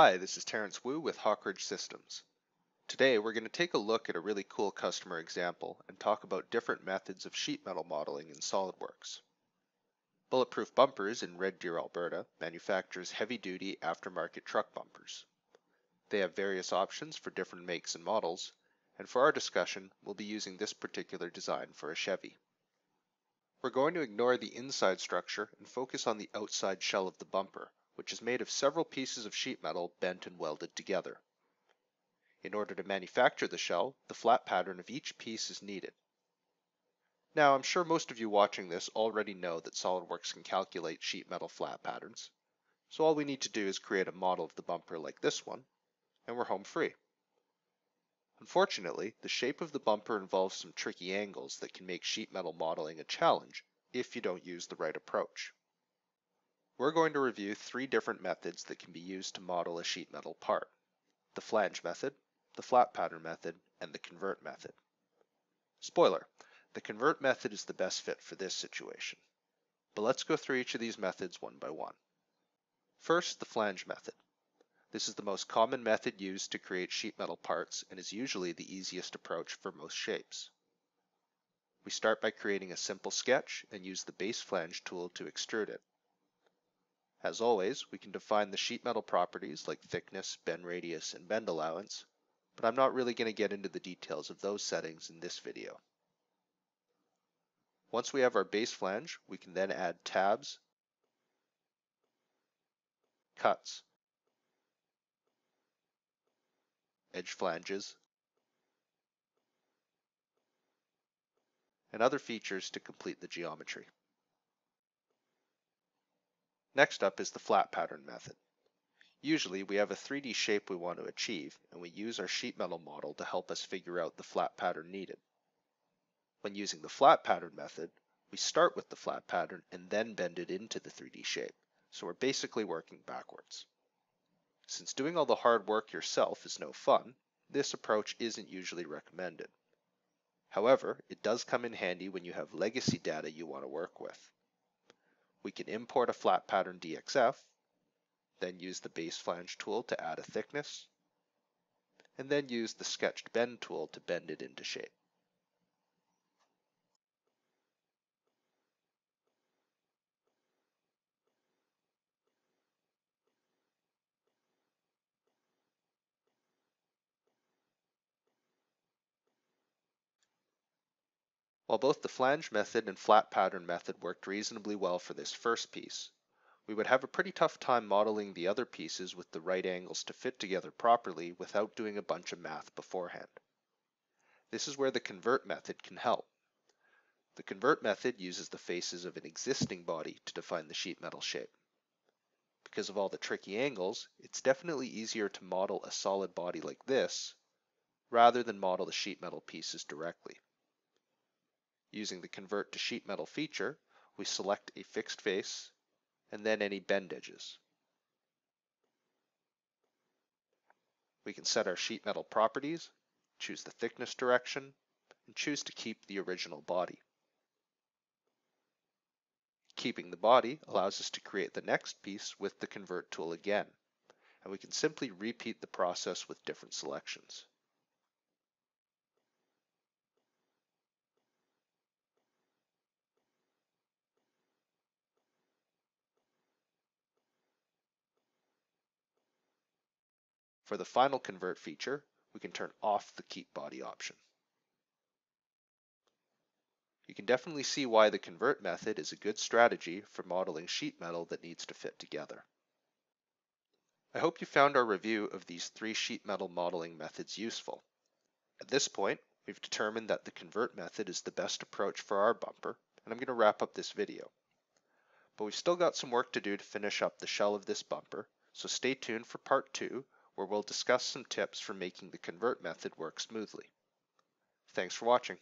Hi, this is Terrence Wu with Hawk Ridge Systems. Today we're going to take a look at a really cool customer example and talk about different methods of sheet metal modeling in SOLIDWORKS. Bulletproof Bumpers in Red Deer, Alberta manufactures heavy-duty aftermarket truck bumpers. They have various options for different makes and models, and for our discussion we'll be using this particular design for a Chevy. We're going to ignore the inside structure and focus on the outside shell of the bumper, which is made of several pieces of sheet metal bent and welded together. In order to manufacture the shell, the flat pattern of each piece is needed. Now, I'm sure most of you watching this already know that SOLIDWORKS can calculate sheet metal flat patterns, so all we need to do is create a model of the bumper like this one, and we're home free. Unfortunately, the shape of the bumper involves some tricky angles that can make sheet metal modeling a challenge if you don't use the right approach. We're going to review three different methods that can be used to model a sheet metal part. The flange method, the flat pattern method, and the convert method. Spoiler, the convert method is the best fit for this situation. But let's go through each of these methods one by one. First, the flange method. This is the most common method used to create sheet metal parts and is usually the easiest approach for most shapes. We start by creating a simple sketch and use the base flange tool to extrude it. As always, we can define the sheet metal properties like thickness, bend radius, and bend allowance, but I'm not really going to get into the details of those settings in this video. Once we have our base flange, we can then add tabs, cuts, edge flanges, and other features to complete the geometry. Next up is the flat pattern method. Usually we have a 3D shape we want to achieve and we use our sheet metal model to help us figure out the flat pattern needed. When using the flat pattern method, we start with the flat pattern and then bend it into the 3D shape, so we're basically working backwards. Since doing all the hard work yourself is no fun, this approach isn't usually recommended. However, it does come in handy when you have legacy data you want to work with. We can import a flat pattern DXF, then use the base flange tool to add a thickness, and then use the sketched bend tool to bend it into shape. While both the flange method and flat pattern method worked reasonably well for this first piece, we would have a pretty tough time modeling the other pieces with the right angles to fit together properly without doing a bunch of math beforehand. This is where the convert method can help. The convert method uses the faces of an existing body to define the sheet metal shape. Because of all the tricky angles, it's definitely easier to model a solid body like this rather than model the sheet metal pieces directly. Using the Convert to Sheet Metal feature, we select a fixed face and then any bend edges. We can set our sheet metal properties, choose the thickness direction, and choose to keep the original body. Keeping the body allows us to create the next piece with the Convert tool again, and we can simply repeat the process with different selections. For the final convert feature, we can turn off the keep body option. You can definitely see why the convert method is a good strategy for modeling sheet metal that needs to fit together. I hope you found our review of these three sheet metal modeling methods useful. At this point, we've determined that the convert method is the best approach for our bumper, and I'm going to wrap up this video. But we've still got some work to do to finish up the shell of this bumper, so stay tuned for part two, where we'll discuss some tips for making the convert method work smoothly. Thanks for watching.